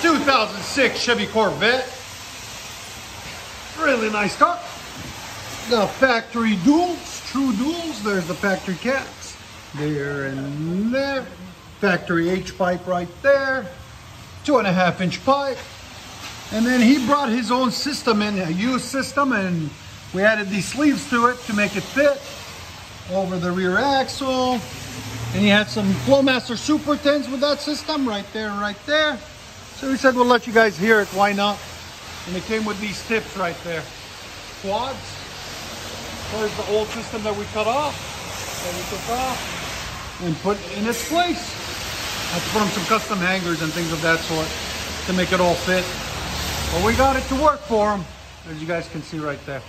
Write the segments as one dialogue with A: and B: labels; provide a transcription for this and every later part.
A: 2006 Chevy Corvette. Really nice car. The factory duals, true duals. There's the factory cats. There and there. Factory H pipe right there. Two and a half inch pipe. And then he brought his own system in, a used system, and we added these sleeves to it to make it fit over the rear axle. And he had some Flowmaster Super 10s with that system right there right there. So we said we'll let you guys hear it, why not? And it came with these tips right there. Quads. There's the old system that we cut off, that we took off, and put in its place. I had to put on some custom hangers and things of that sort to make it all fit. But we got it to work for them, as you guys can see right there.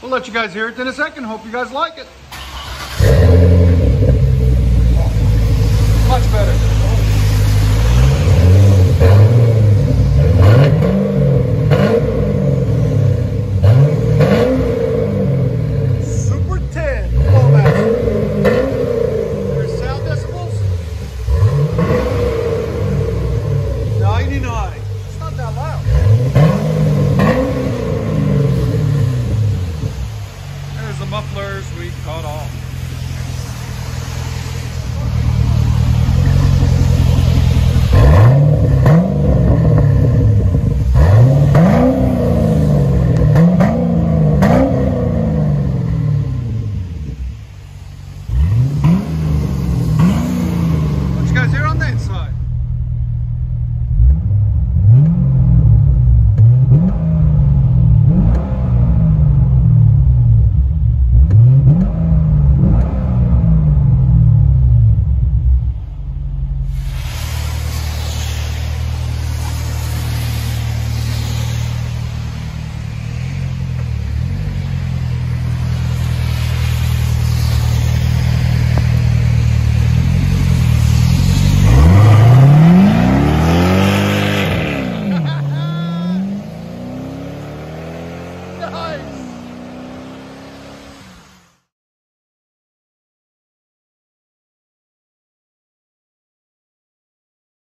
A: We'll let you guys hear it in a second. Hope you guys like it. 29.